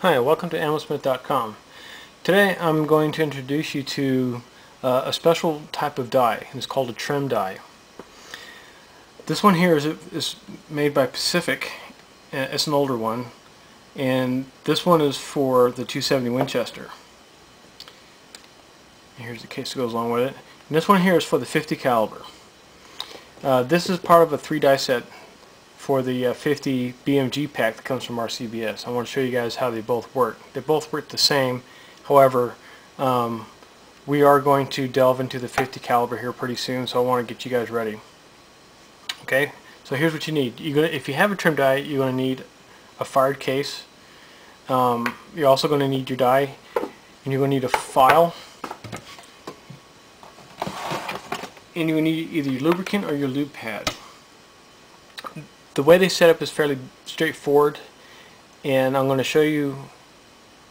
Hi, welcome to AmmoSmith.com. Today I'm going to introduce you to uh, a special type of die. It's called a trim die. This one here is, is made by Pacific. Uh, it's an older one. And this one is for the 270 Winchester. Here's the case that goes along with it. And this one here is for the 50 caliber. Uh, this is part of a three die set for the uh, 50 BMG pack that comes from RCBS. I want to show you guys how they both work. They both work the same. However, um, we are going to delve into the 50 caliber here pretty soon, so I want to get you guys ready. Okay, so here's what you need. You're gonna, if you have a trim die, you're going to need a fired case. Um, you're also going to need your die, and you're going to need a file. And you're going to need either your lubricant or your lube pad the way they set up is fairly straightforward and I'm going to show you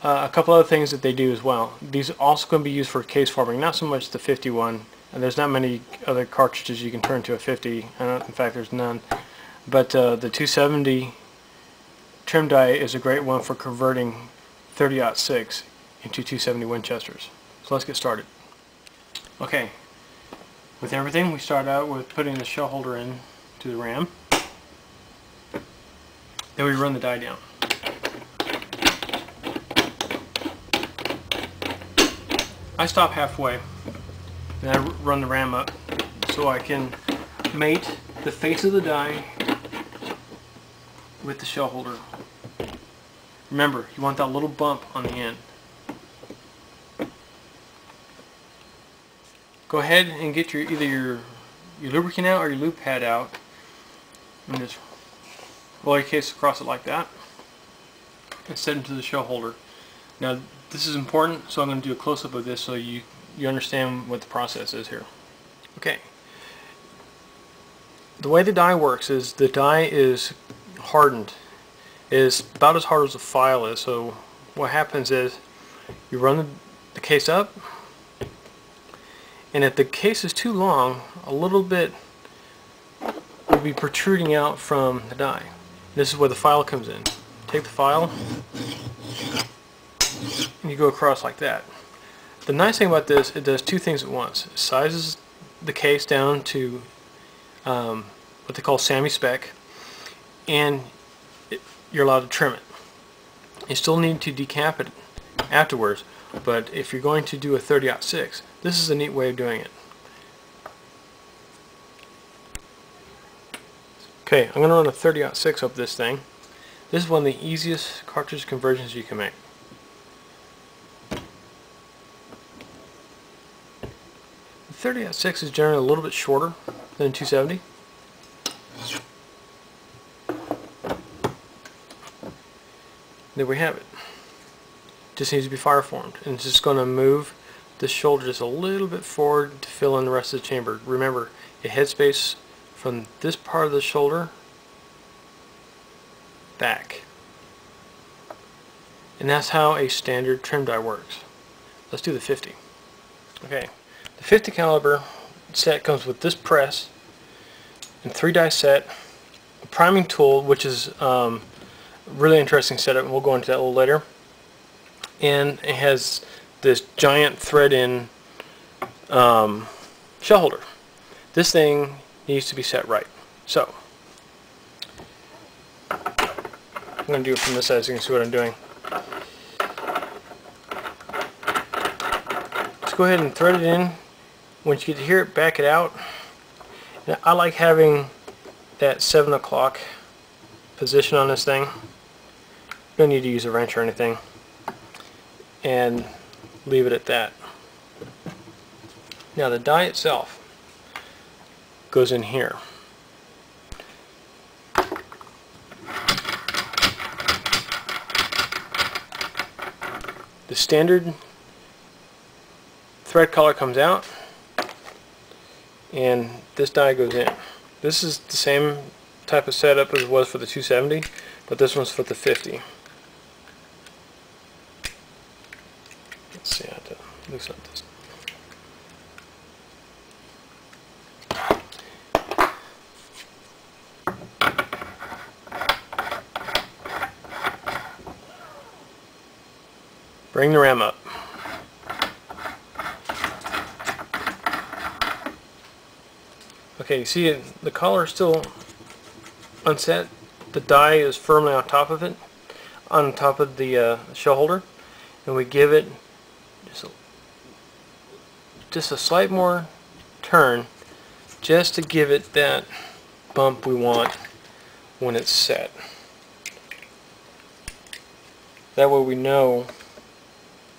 uh, a couple other things that they do as well. These are also going to be used for case forming, not so much the 51 and there's not many other cartridges you can turn to a 50, in fact there's none but uh, the 270 trim die is a great one for converting 30-06 into 270 Winchesters. So let's get started. Okay, with everything we start out with putting the shell holder in to the ram. Then we run the die down. I stop halfway and I run the ram up so I can mate the face of the die with the shell holder. Remember, you want that little bump on the end. Go ahead and get your either your, your lubricant out or your lube pad out and just roll your case across it like that and set into the shell holder. Now this is important so I'm going to do a close-up of this so you, you understand what the process is here. Okay. The way the die works is the die is hardened. It is about as hard as a file is so what happens is you run the, the case up and if the case is too long a little bit will be protruding out from the die. This is where the file comes in. Take the file and you go across like that. The nice thing about this, it does two things at once. It sizes the case down to um, what they call SAAMI spec and it, you're allowed to trim it. You still need to decap it afterwards, but if you're going to do a 30-06, this is a neat way of doing it. Okay, I'm going to run a 30-06 up this thing. This is one of the easiest cartridge conversions you can make. The 30-06 is generally a little bit shorter than 270. There we have it. Just needs to be fire formed. And it's just going to move the shoulder just a little bit forward to fill in the rest of the chamber. Remember, a headspace from this part of the shoulder back. And that's how a standard trim die works. Let's do the 50. Okay, the 50 caliber set comes with this press and three die set, a priming tool, which is um, really interesting setup, and we'll go into that a little later. And it has this giant thread in um, shell holder. This thing needs to be set right. So, I'm going to do it from this side so you can see what I'm doing. Just go ahead and thread it in. Once you get to here, back it out. Now, I like having that 7 o'clock position on this thing. Don't need to use a wrench or anything. And leave it at that. Now the die itself goes in here. The standard thread collar comes out and this die goes in. This is the same type of setup as it was for the 270 but this one's for the 50. Let's see how to loosen up this. Bring the ram up. Okay, you see the collar is still unset. The die is firmly on top of it, on top of the uh, shell holder, and we give it just a, just a slight more turn just to give it that bump we want when it's set. That way we know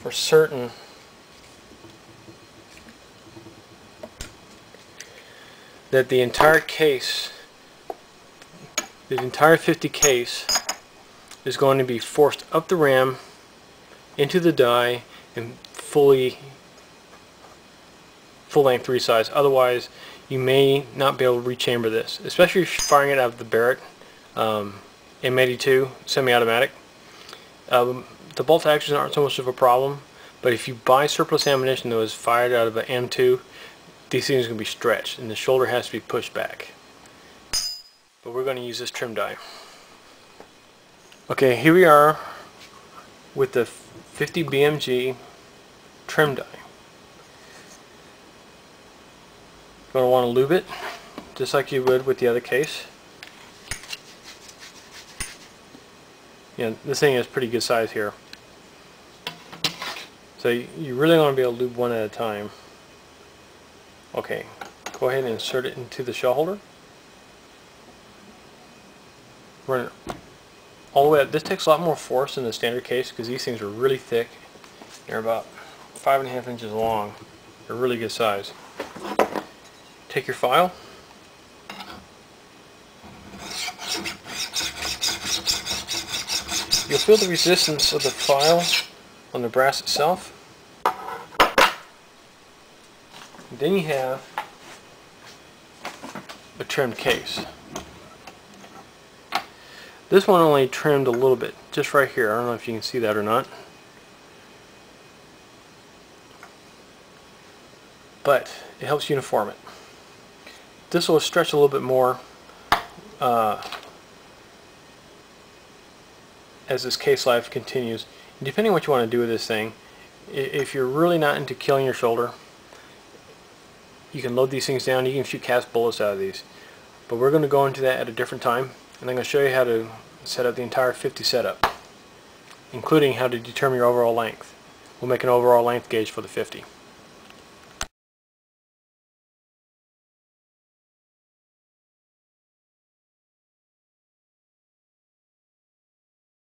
for certain that the entire case, the entire 50 case is going to be forced up the ram into the die and fully full length resize. Otherwise you may not be able to rechamber this, especially if you're firing it out of the Barrett um, M82 semi-automatic. Um, the bolt actions aren't so much of a problem, but if you buy surplus ammunition that was fired out of an M2, these things are going to be stretched and the shoulder has to be pushed back. But we're going to use this trim die. Okay, here we are with the 50 BMG trim die. You're going to want to lube it just like you would with the other case. Yeah, this thing is pretty good size here. So you really want to be able to lube one at a time. Okay, go ahead and insert it into the shell holder. Run it all the way up. This takes a lot more force than the standard case because these things are really thick. They're about five and a half inches long. They're really good size. Take your file. You'll feel the resistance of the file on the brass itself. Then you have a trimmed case. This one only trimmed a little bit, just right here. I don't know if you can see that or not. But it helps uniform it. This will stretch a little bit more uh, as this case life continues. Depending what you want to do with this thing, if you're really not into killing your shoulder, you can load these things down. You can shoot cast bullets out of these. But we're going to go into that at a different time. And I'm going to show you how to set up the entire 50 setup, including how to determine your overall length. We'll make an overall length gauge for the 50.